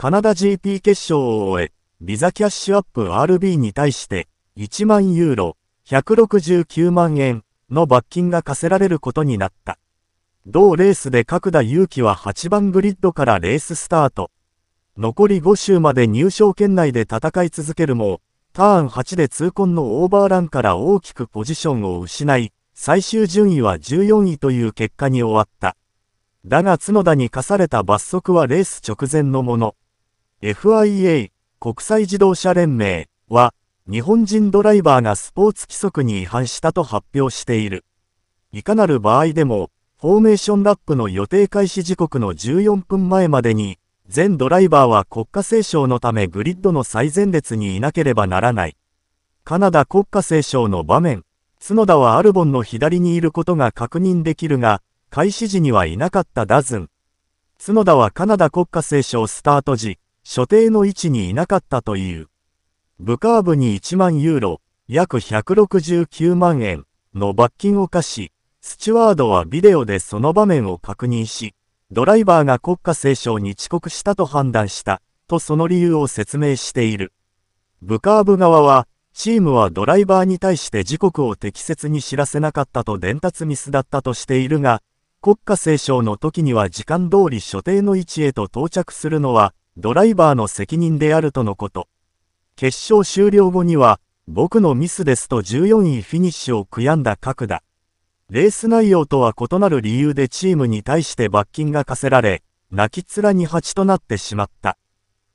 カナダ GP 決勝を終え、ビザキャッシュアップ RB に対して1万ユーロ、169万円の罰金が課せられることになった。同レースで角田祐希は8番グリッドからレーススタート。残り5周まで入賞圏内で戦い続けるも、ターン8で痛恨のオーバーランから大きくポジションを失い、最終順位は14位という結果に終わった。だが角田に課された罰則はレース直前のもの。FIA、国際自動車連盟は、日本人ドライバーがスポーツ規則に違反したと発表している。いかなる場合でも、フォーメーションラップの予定開始時刻の14分前までに、全ドライバーは国家斉唱のためグリッドの最前列にいなければならない。カナダ国家斉唱の場面、角田はアルボンの左にいることが確認できるが、開始時にはいなかったダズン。角田はカナダ国家斉唱スタート時、所定の位置にいなかったという。部カーブに1万ユーロ、約169万円の罰金を課し、スチュワードはビデオでその場面を確認し、ドライバーが国家斉唱に遅刻したと判断した、とその理由を説明している。ブカーブ側は、チームはドライバーに対して時刻を適切に知らせなかったと伝達ミスだったとしているが、国家斉唱の時には時間通り所定の位置へと到着するのは、ドライバーの責任であるとのこと。決勝終了後には、僕のミスですと14位フィニッシュを悔やんだ角田。レース内容とは異なる理由でチームに対して罰金が課せられ、泣き面に蜂となってしまった。